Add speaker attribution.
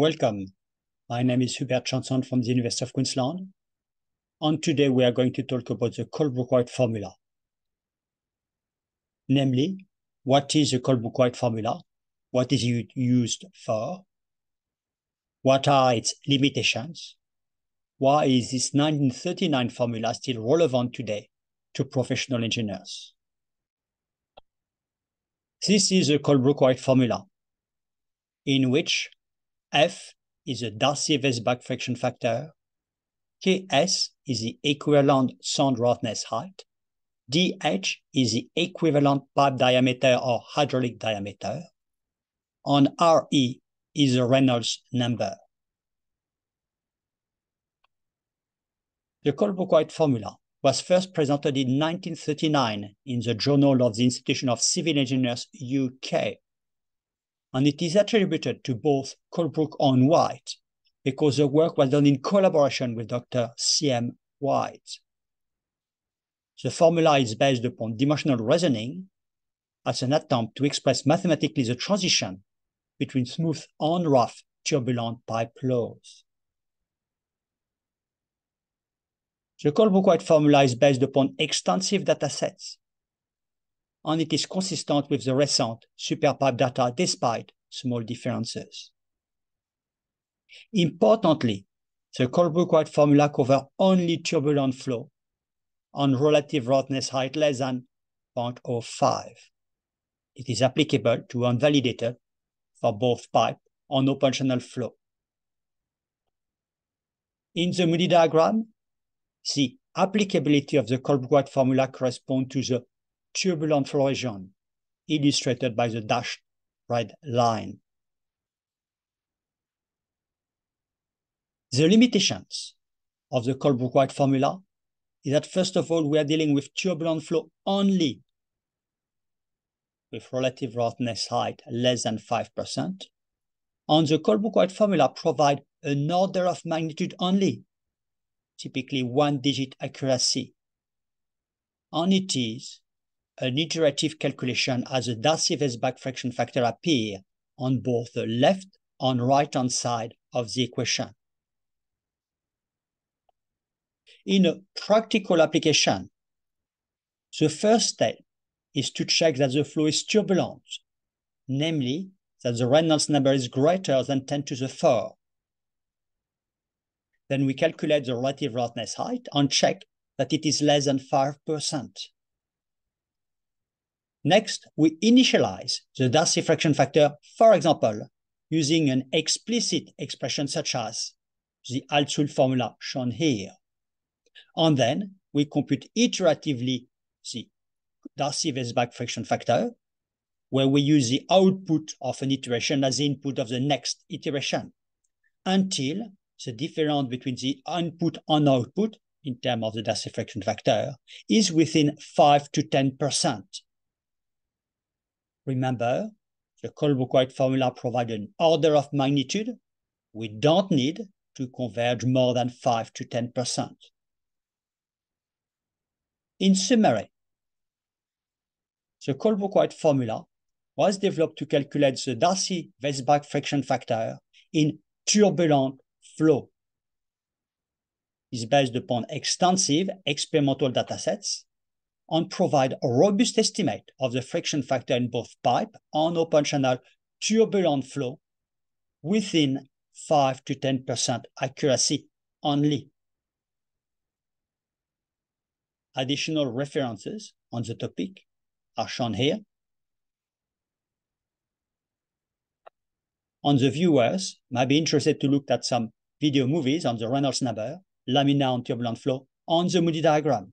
Speaker 1: Welcome. My name is Hubert Chanson from the University of Queensland. And today we are going to talk about the Colebrook-White formula. Namely, what is the Colebrook-White formula? What is it used for? What are its limitations? Why is this 1939 formula still relevant today to professional engineers? This is the Colebrook-White formula, in which F is the Darcy-Weisbach friction factor, Ks is the equivalent sand roughness height, dH is the equivalent pipe diameter or hydraulic diameter, and Re is the Reynolds number. The Colebrook-White formula was first presented in 1939 in the Journal of the Institution of Civil Engineers UK. And it is attributed to both Colebrook and White because the work was done in collaboration with Dr. C.M. White. The formula is based upon dimensional reasoning as an attempt to express mathematically the transition between smooth and rough turbulent pipe flows. The Colebrook-White formula is based upon extensive data sets, and it is consistent with the recent superpipe data despite small differences. Importantly, the Colebrook-White formula covers only turbulent flow on relative roughness height less than 0.05. It is applicable to unvalidated for both pipe and open channel flow. In the Moody diagram, the applicability of the Colebrook-White formula corresponds to the turbulent flow region, illustrated by the dashed red line. The limitations of the Colebrook-White formula is that first of all, we are dealing with turbulent flow only with relative roughness height less than 5%. And the Colebrook-White formula provide an order of magnitude only typically one digit accuracy. And it is an iterative calculation as a Darcy-Weisbach friction factor appear on both the left and right hand side of the equation. In a practical application, the first step is to check that the flow is turbulent, namely that the Reynolds number is greater than 10 to the 4 then we calculate the relative roughness height and check that it is less than 5%. Next, we initialize the Darcy friction factor, for example, using an explicit expression such as the Altschul formula shown here. And then we compute iteratively the Darcy-Weisbach friction factor, where we use the output of an iteration as the input of the next iteration, until the difference between the input and output in terms of the Darcy friction factor is within 5 to 10%. Remember, the Colebrook-White formula provides an order of magnitude. We don't need to converge more than 5 to 10%. In summary, the Colebrook-White formula was developed to calculate the Darcy-Weisbach friction factor in turbulent flow is based upon extensive experimental datasets and provide a robust estimate of the friction factor in both pipe and open channel turbulent flow within 5 to 10% accuracy only. Additional references on the topic are shown here. And the viewers might be interested to look at some video movies on the Reynolds number, laminar and turbulent flow on the Moody diagram.